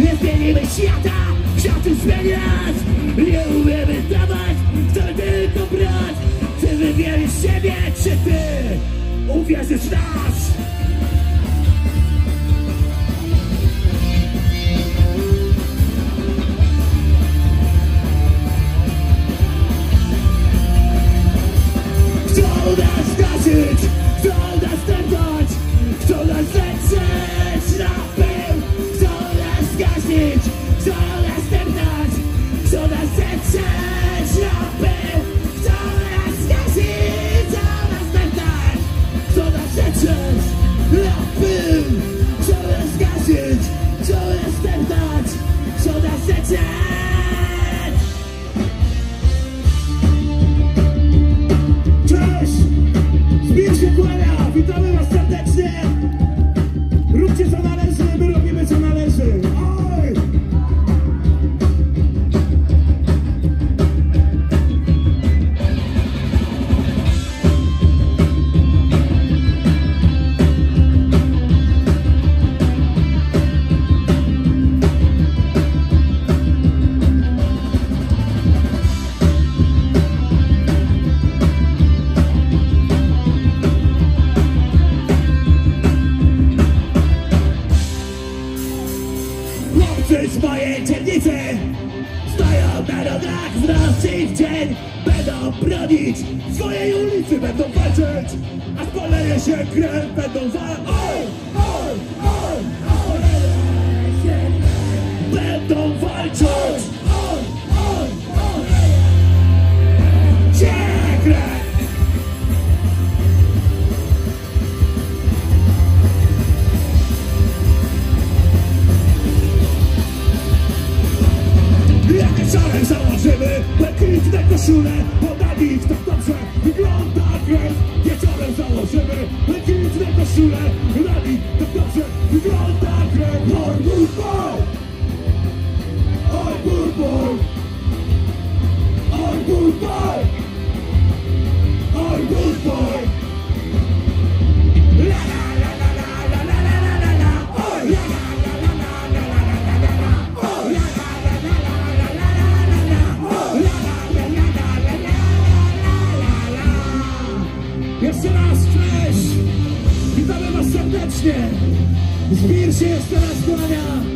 Nie zmienimy świata, świat już zmieniać Nie umiemy dawać, to tylko brać Ty wybierzesz siebie, czy ty uwierzysz w nas? Gracias. Spirsie strana strana!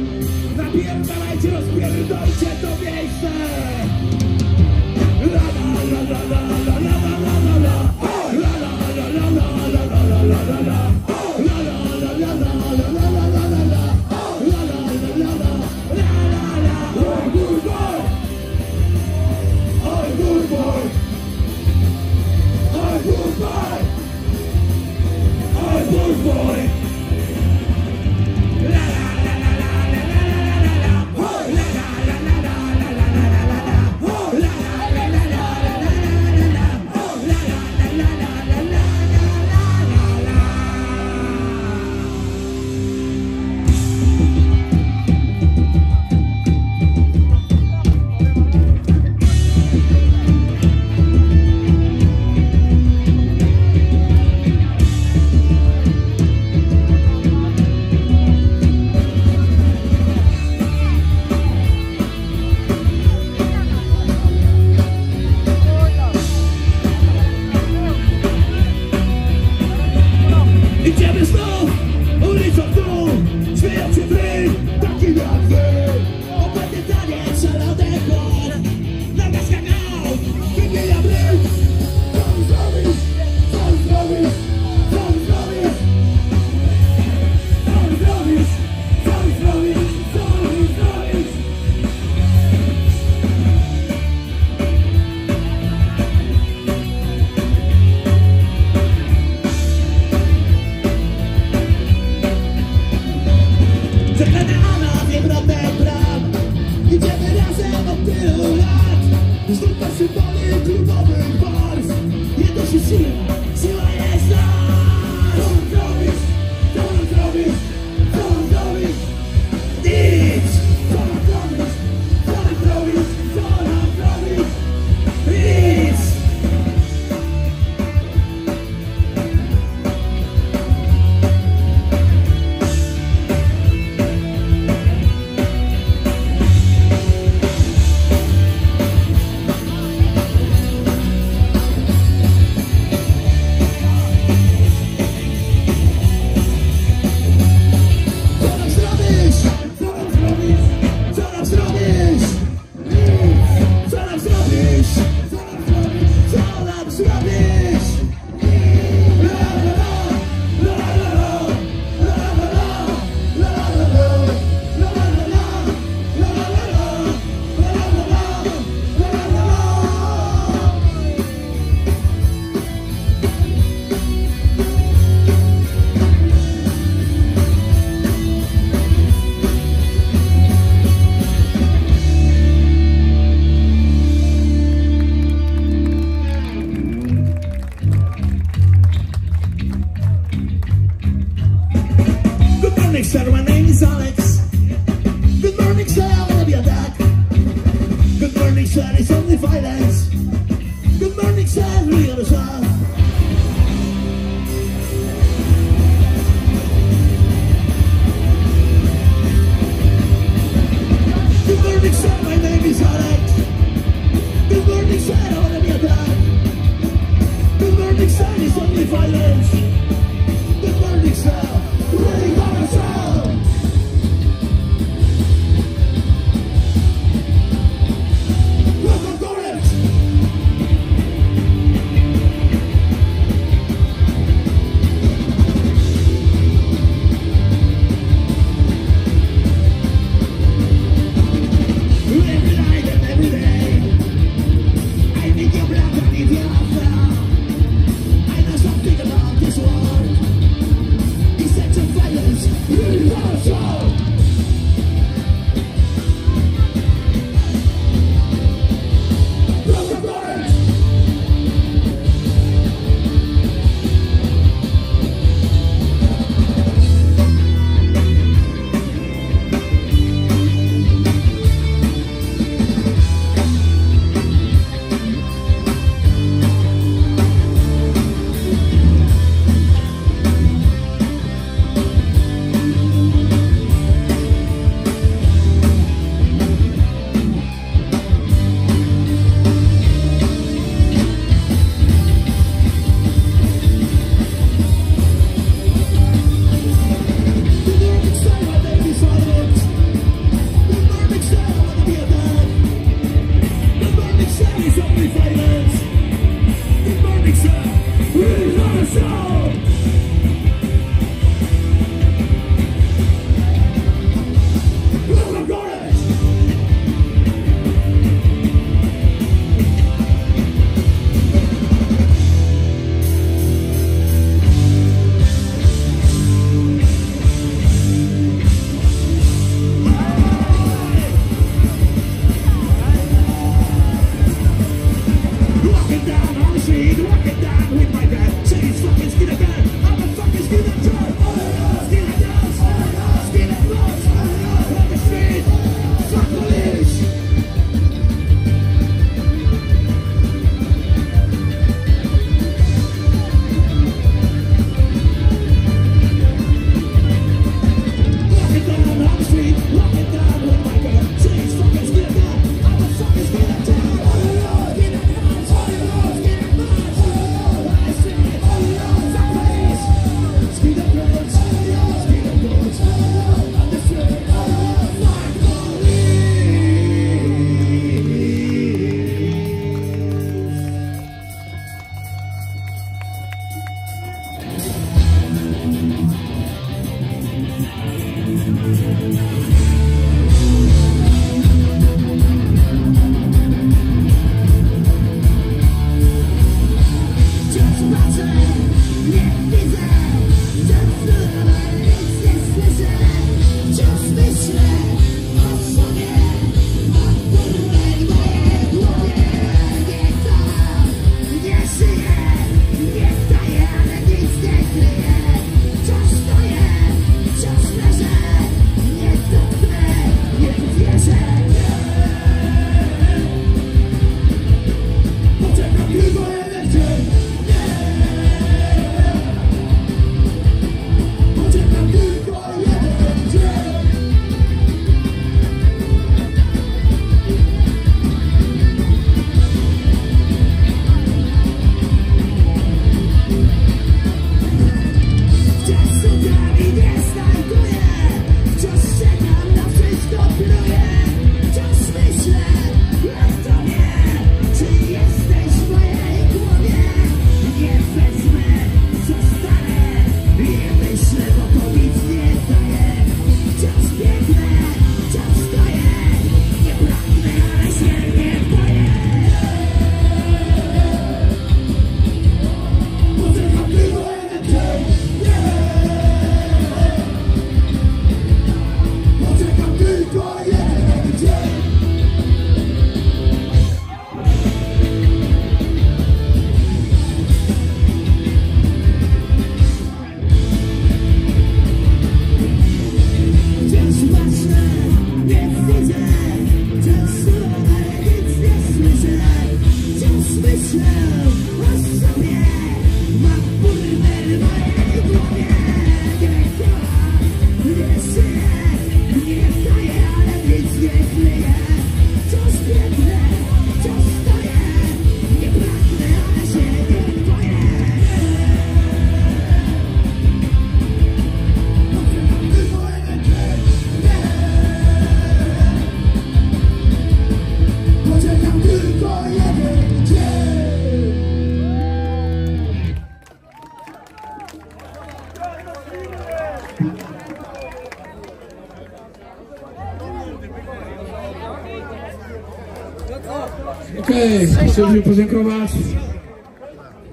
Chcielibyśmy podziękować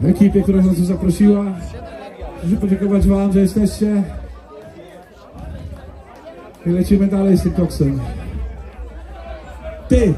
ekipie, która nas tu zaprosiła. Chcielibyśmy podziękować Wam, że jesteście. I lecimy dalej z tym koksem. Ty!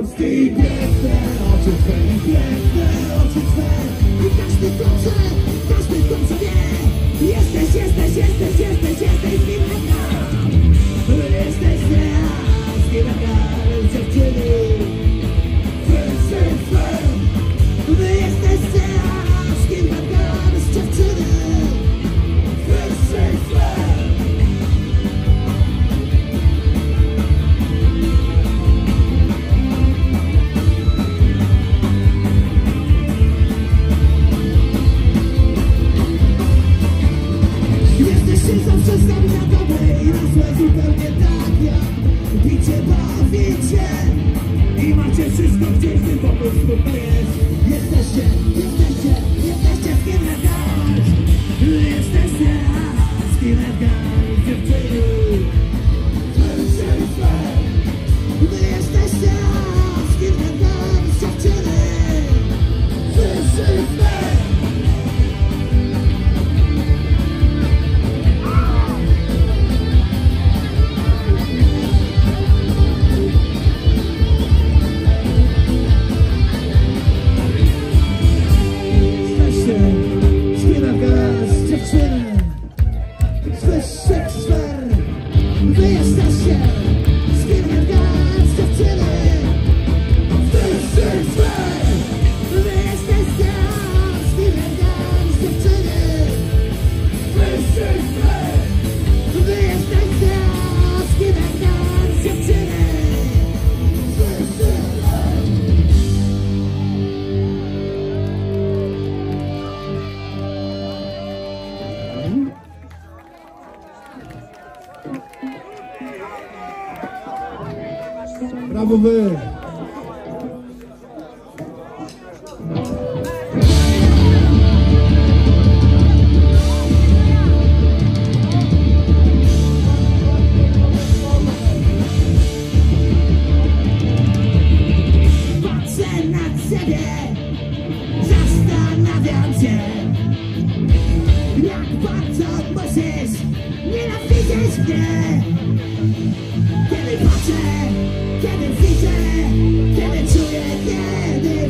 Polski Piękne oczy twe, piękne oczy twe I każdy dobrze, każdy dobrze wie.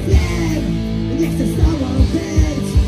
Nie chcę, nie chcę z tobą być.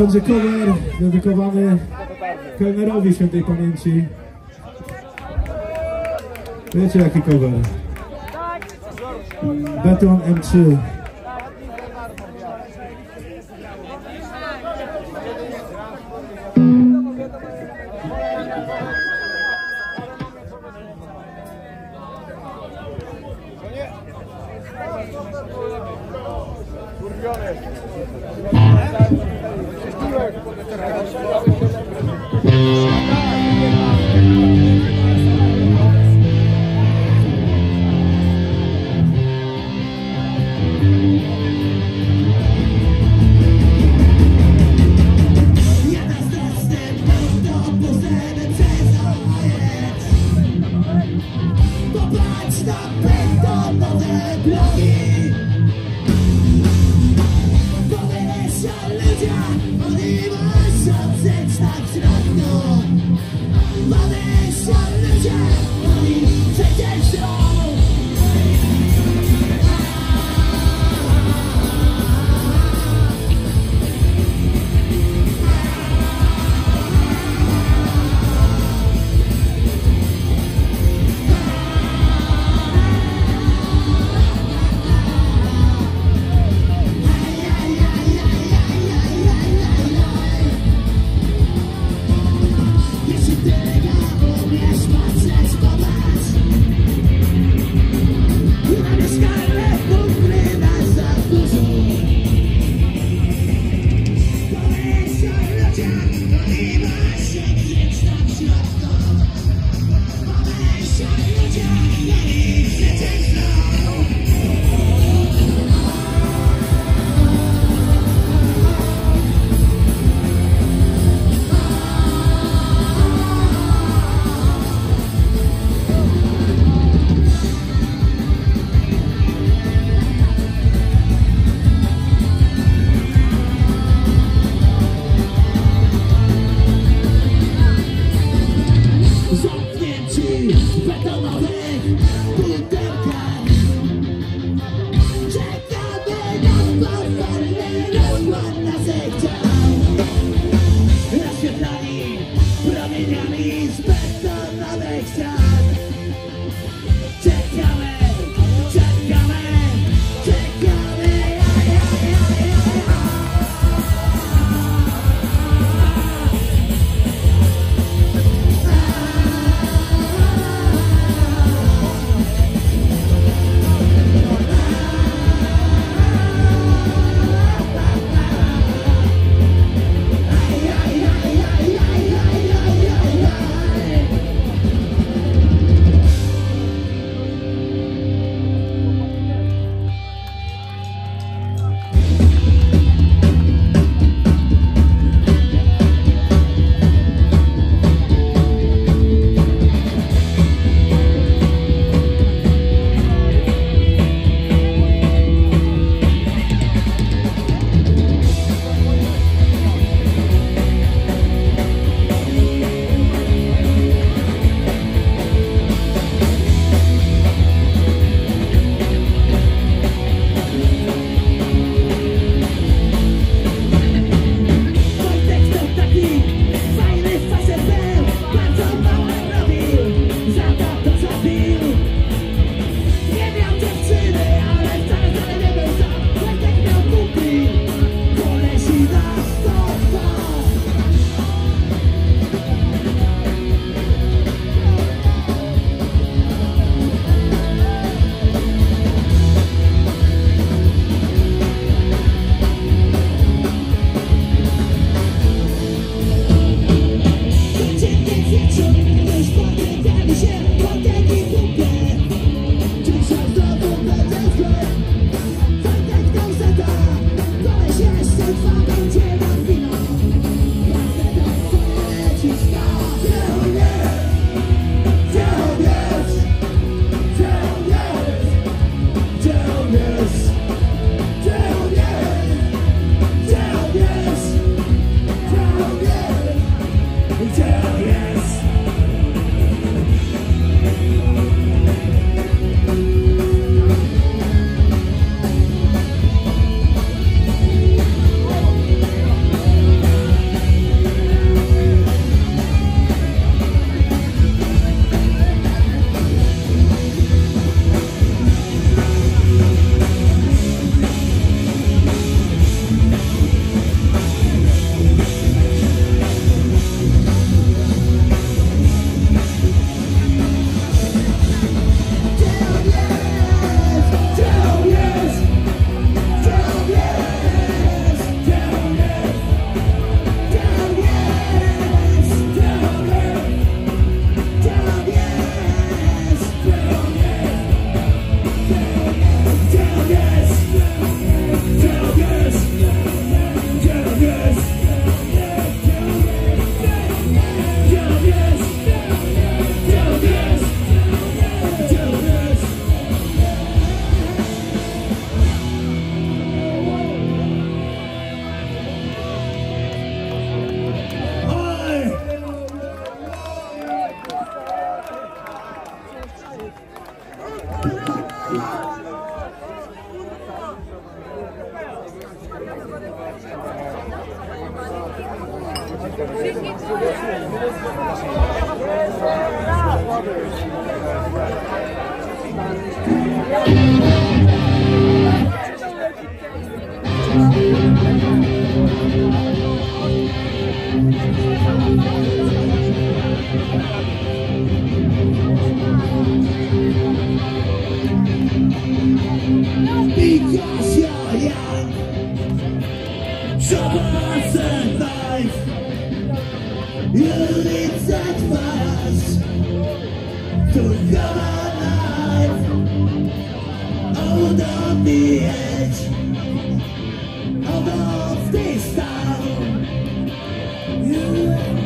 będzie cover dedykowany kelnerowi świętej pamięci. Wiecie jaki cover? Beton M3.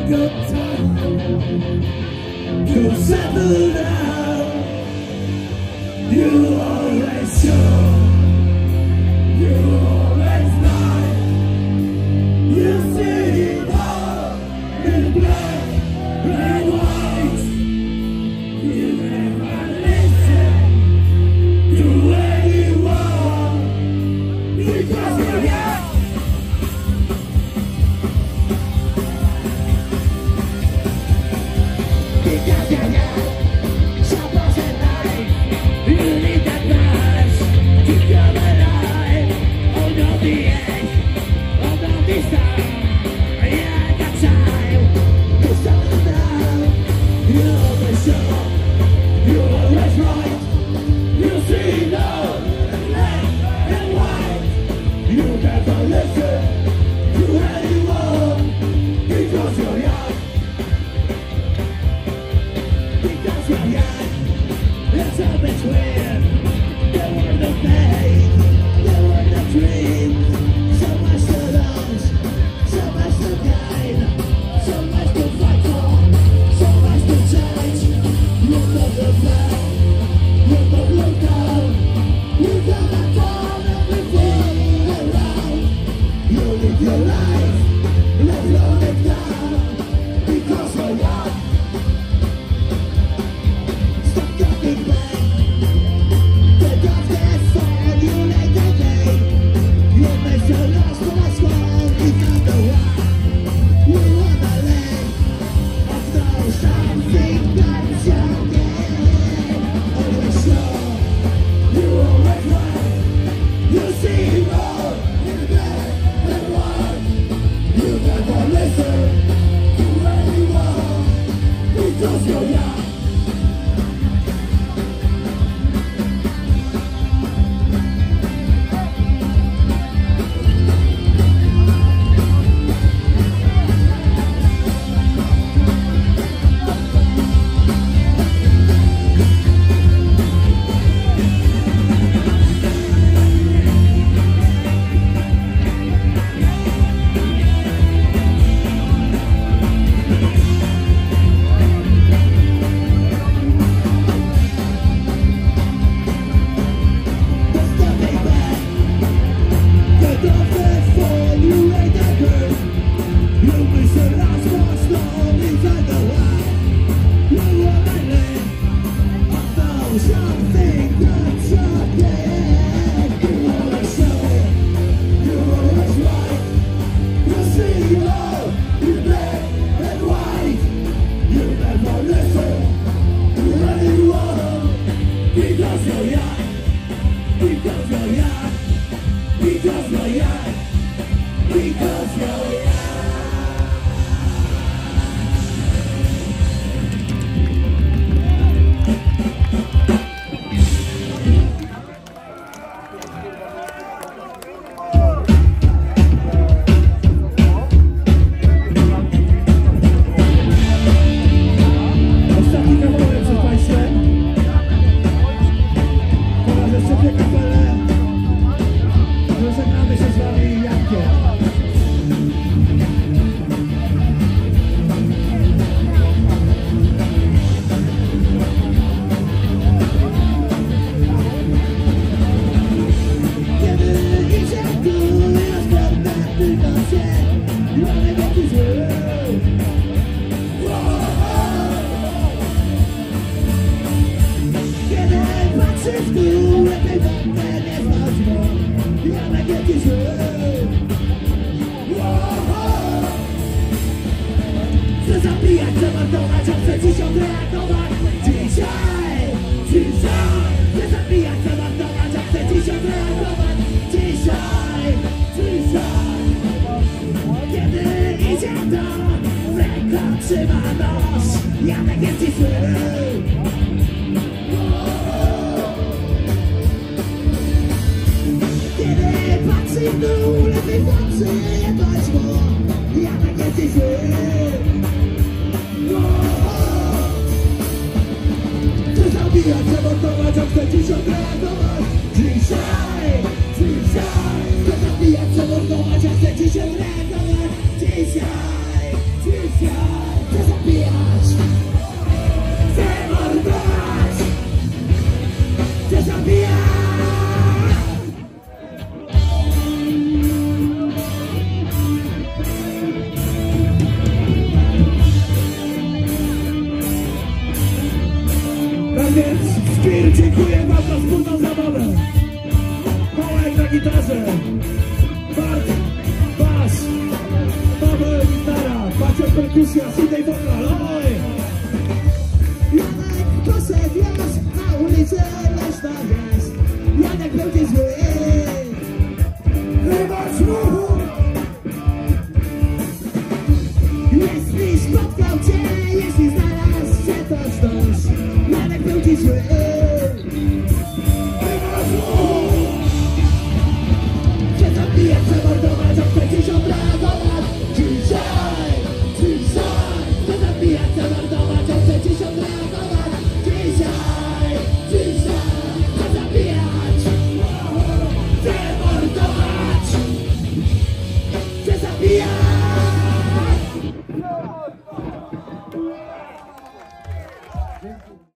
Got time To settle down. You always show